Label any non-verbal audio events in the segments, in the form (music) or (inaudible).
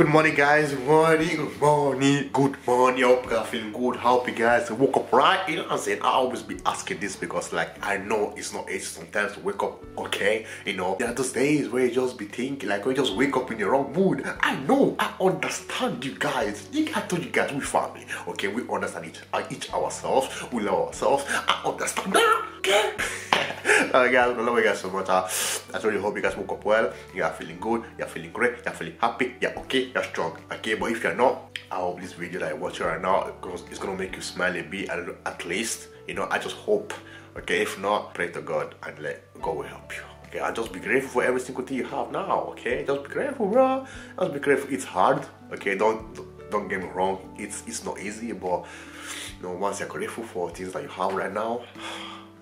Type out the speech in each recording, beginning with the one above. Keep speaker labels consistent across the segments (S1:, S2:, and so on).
S1: Good morning, guys. Morning. Good morning. Good morning. I hope you are feeling good. Hope you guys woke up right. You know what I'm saying? I always be asking this because, like, I know it's not easy sometimes to wake up. Okay, you know, there are those days where you just be thinking, like, when you just wake up in the wrong mood. I know. I understand you guys. I told you guys we family. Okay, we understand each, uh, each ourselves. We love ourselves. I understand that. Okay. (laughs) (laughs) Alright guys, I love you guys so much. Uh, I really hope you guys woke up well. You are feeling good, you're feeling great, you're feeling happy, you're okay, you're strong. Okay, but if you're not, I hope this video that you're watching right now it's gonna make you smile a bit at least. You know, I just hope. Okay, if not, pray to God and let God will help you. Okay, I just be grateful for every single thing you have now. Okay, just be grateful, bro. Just be grateful. It's hard. Okay, don't don't get me wrong. It's it's not easy, but you know, once you're grateful for things that you have right now,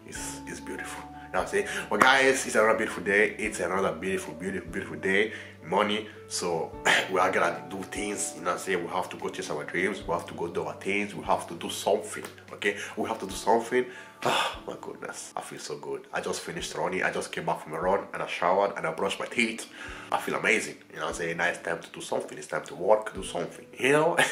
S1: it's it's beautiful. You know what I'm saying? Well, guys, it's another beautiful day. It's another beautiful, beautiful, beautiful day. Money. So (coughs) we are gonna do things. You know what I'm saying? We have to go chase our dreams. We have to go do our things. We have to do something. Okay? We have to do something. (sighs) Oh my goodness. I feel so good. I just finished running. I just came back from a run and I showered and I brushed my teeth. I feel amazing. You know what I'm saying? Now it's time to do something. It's time to work, do something. You know? (laughs)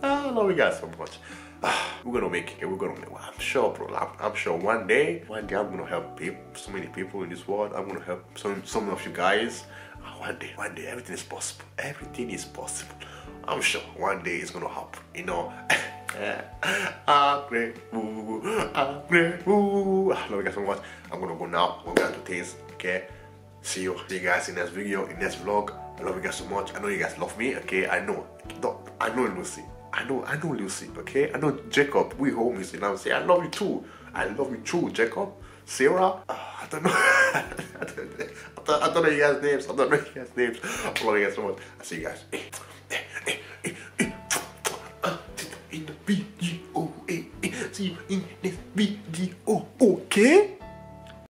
S1: Oh, I love you guys so much. (sighs) we're gonna make it. We're gonna make. Well, I'm sure, bro. I'm, I'm, sure one day, one day, I'm gonna help people, so many people in this world. I'm gonna help some, some of you guys. Ah, one day, one day, everything is possible. Everything is possible. I'm sure one day it's gonna happen. You know. I'm grateful. Grateful. I love you guys so much. I'm gonna go now. We're gonna do things. Okay. See you. See you guys in next video, in next vlog. I love you guys so much. I know you guys love me. Okay. I know. I know Lucy. I know, I know Lucy, okay? I know Jacob, we homies, you know saying? I love you too. I love you too, Jacob. Sarah, uh, (laughs) I don't know. I, don't, I don't know you guys' names. I don't know you guys' names. I love you guys so much. I see you guys. In the video, see you in video, okay?